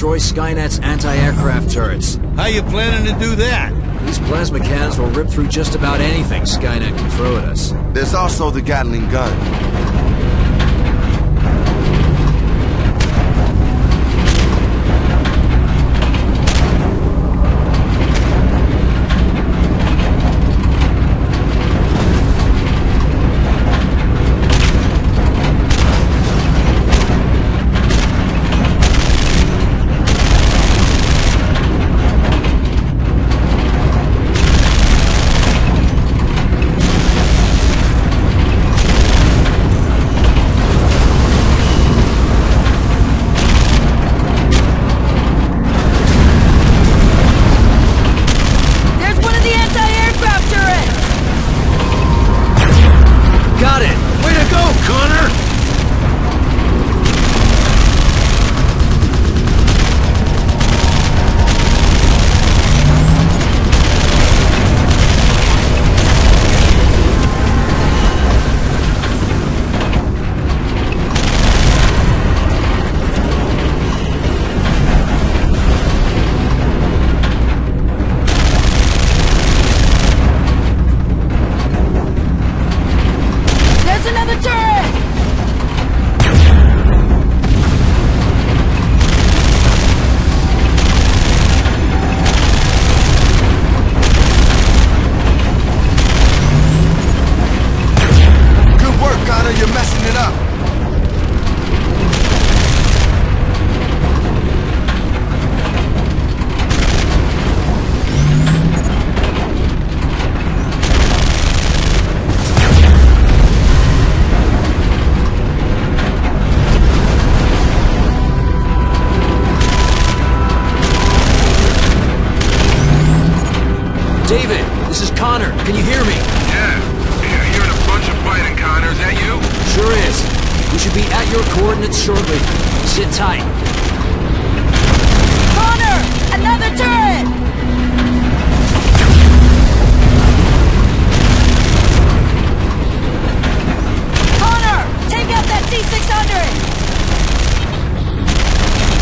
destroy Skynet's anti-aircraft turrets. How you planning to do that? These plasma cannons will rip through just about anything Skynet can throw at us. There's also the Gatling gun.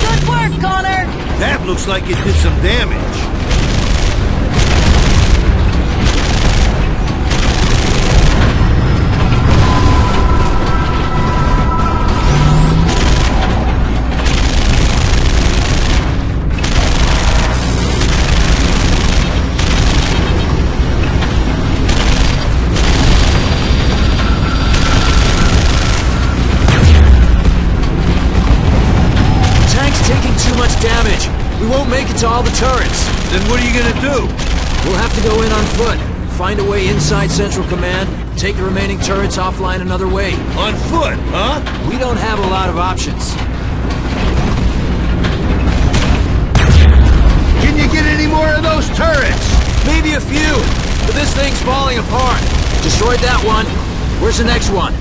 Good work, Connor! That looks like it did some damage. We won't make it to all the turrets. Then what are you gonna do? We'll have to go in on foot. Find a way inside Central Command. Take the remaining turrets offline another way. On foot, huh? We don't have a lot of options. Can you get any more of those turrets? Maybe a few, but this thing's falling apart. Destroyed that one. Where's the next one?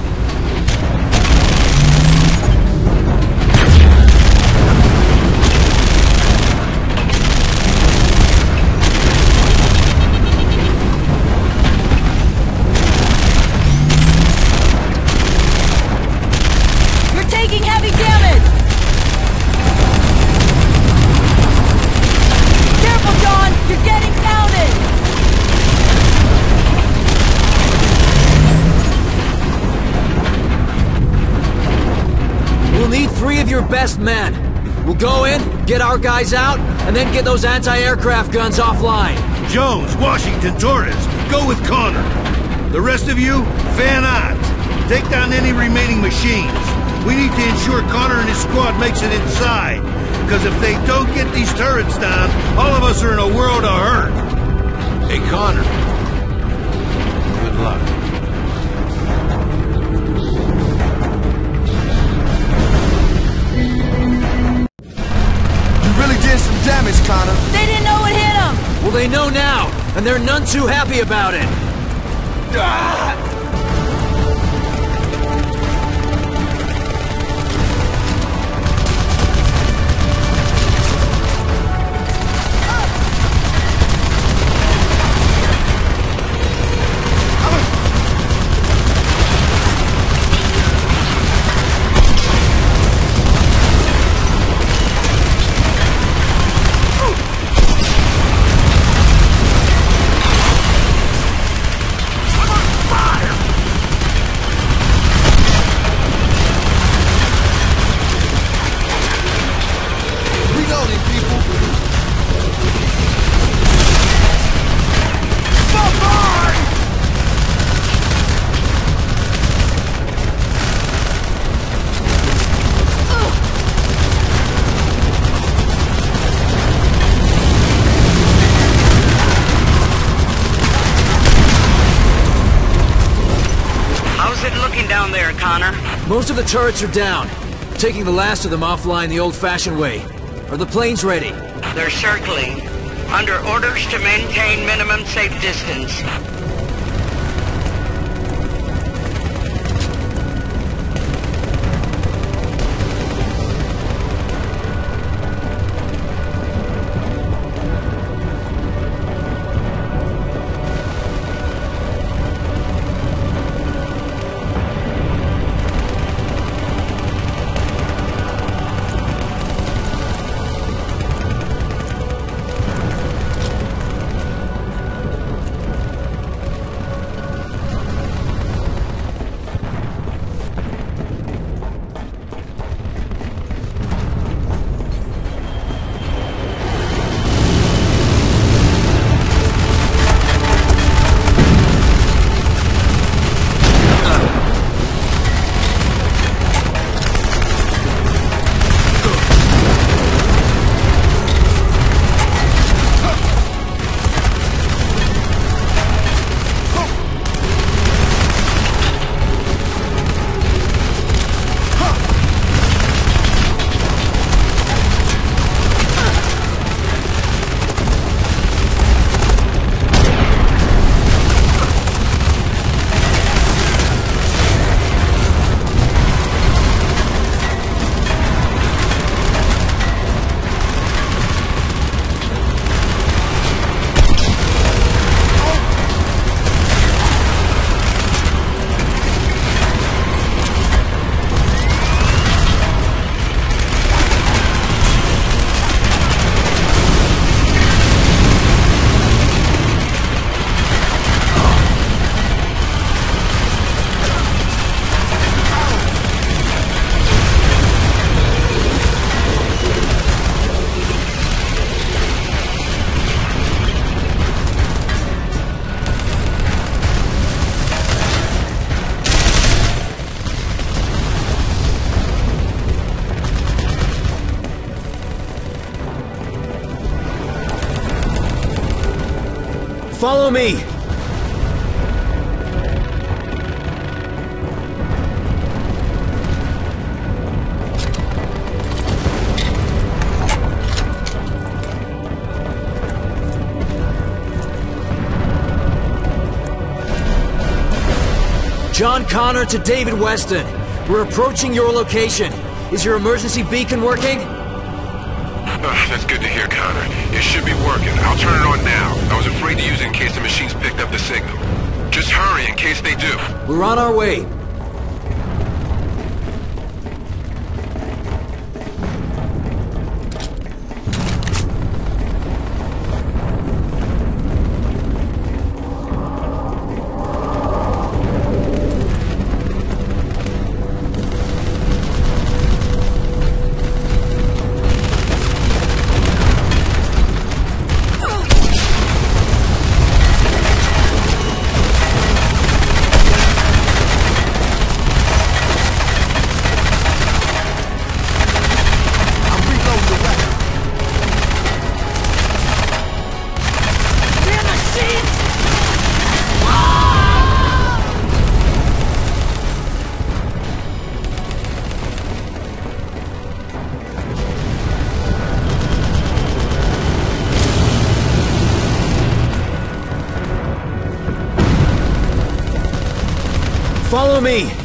Need your best men. We'll go in, get our guys out, and then get those anti-aircraft guns offline. Jones, Washington, Torres, go with Connor. The rest of you, fan out. Take down any remaining machines. We need to ensure Connor and his squad makes it inside. Because if they don't get these turrets down, all of us are in a world of hurt. Hey, Connor. Good luck. Damage, Connor. They didn't know it hit them! Well, they know now, and they're none too happy about it. Ah! Most of the turrets are down. Taking the last of them offline the old-fashioned way. Are the planes ready? They're circling. Under orders to maintain minimum safe distance. Follow me! John Connor to David Weston. We're approaching your location. Is your emergency beacon working? That's good to hear, Connor. It should be working. I'll turn it on now. I was afraid to use it in case the machines picked up the signal. Just hurry in case they do. We're on our way. Me!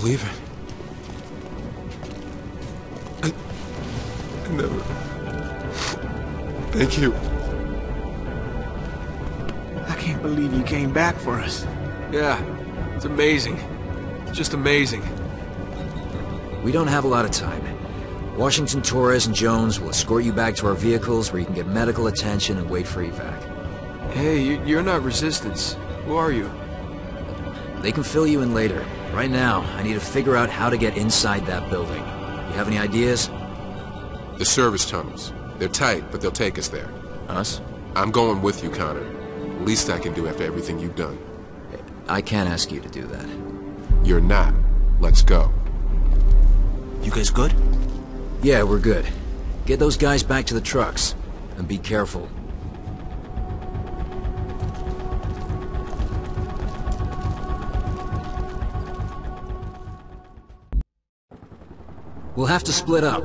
Believe it. I... I never... Thank you. I can't believe you came back for us. Yeah, it's amazing. It's just amazing. We don't have a lot of time. Washington, Torres, and Jones will escort you back to our vehicles where you can get medical attention and wait for evac. Hey, you- you're not Resistance. Who are you? They can fill you in later. Right now, I need to figure out how to get inside that building. You have any ideas? The service tunnels. They're tight, but they'll take us there. Us? I'm going with you, Connor. Least I can do after everything you've done. I can't ask you to do that. You're not. Let's go. You guys good? Yeah, we're good. Get those guys back to the trucks. And be careful. We'll have to split up.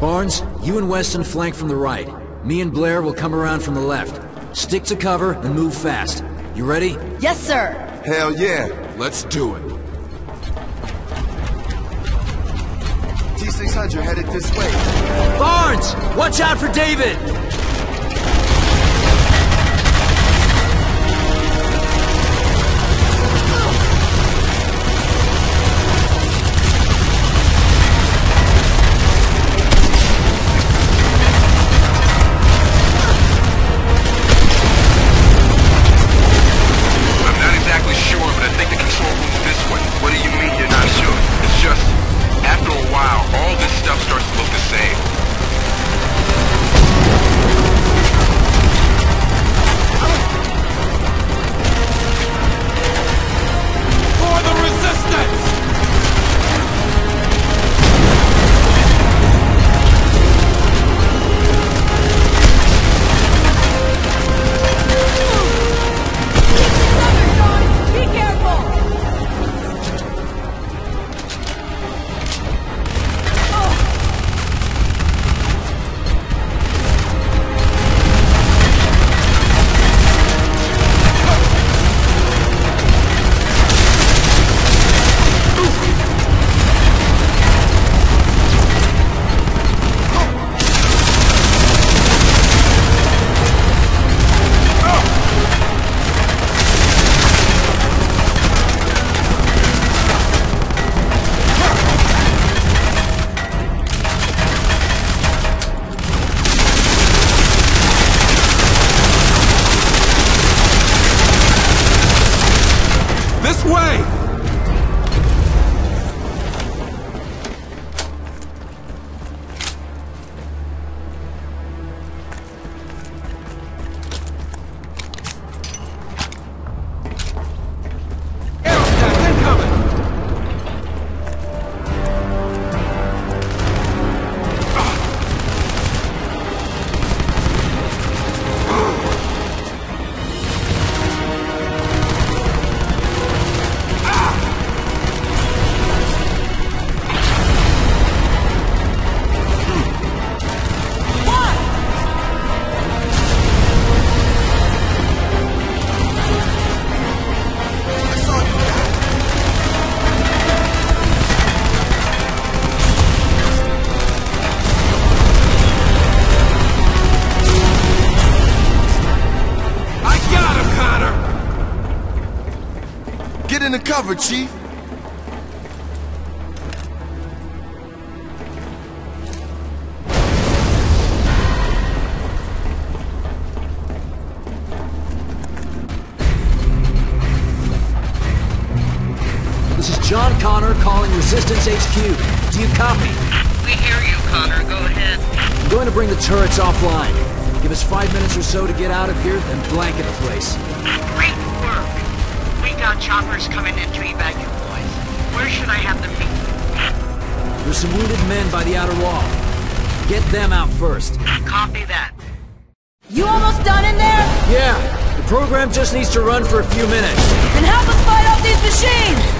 Barnes, you and Weston flank from the right. Me and Blair will come around from the left. Stick to cover and move fast. You ready? Yes, sir. Hell yeah. Let's do it. T-600 headed this way. Barnes! Watch out for David! In the cover, Chief. This is John Connor calling Resistance HQ. Do you copy? We hear you, Connor. Go ahead. I'm going to bring the turrets offline. Give us five minutes or so to get out of here, then blanket the place. Great work. Got choppers coming in to evac you boys. Where should I have them meet? There's some wounded men by the outer wall. Get them out first. Copy that. You almost done in there? Yeah, the program just needs to run for a few minutes. Then help us fight off these machines!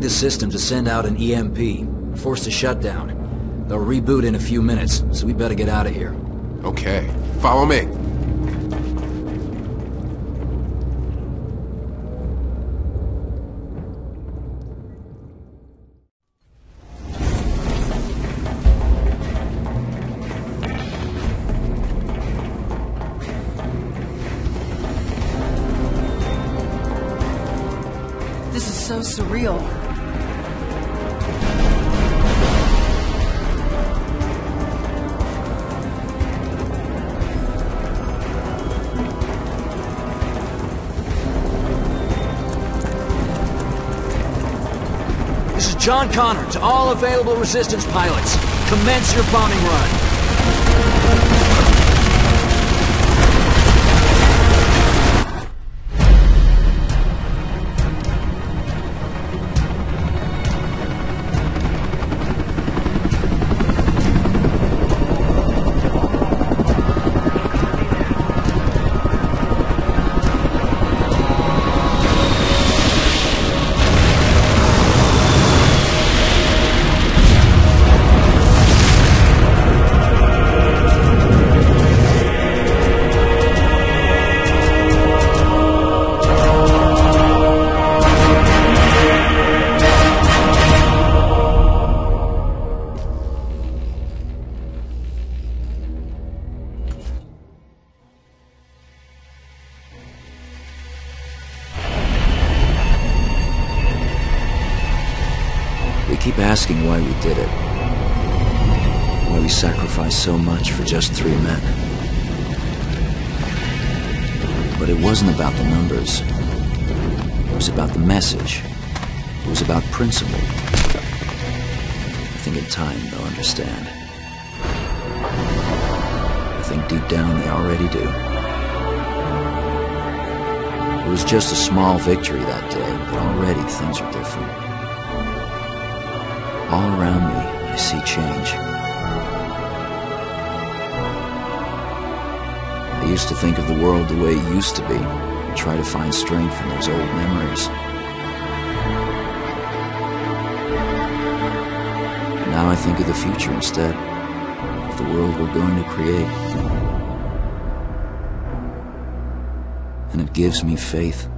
The system to send out an EMP. Forced a shutdown. They'll reboot in a few minutes, so we better get out of here. Okay, follow me. John Connor to all available Resistance pilots. Commence your bombing run. Asking why we did it. Why we sacrificed so much for just three men. But it wasn't about the numbers. It was about the message. It was about principle. I think in time they'll understand. I think deep down they already do. It was just a small victory that day, but already things are different. All around me, I see change. I used to think of the world the way it used to be, and try to find strength in those old memories. Now I think of the future instead, of the world we're going to create. And it gives me faith.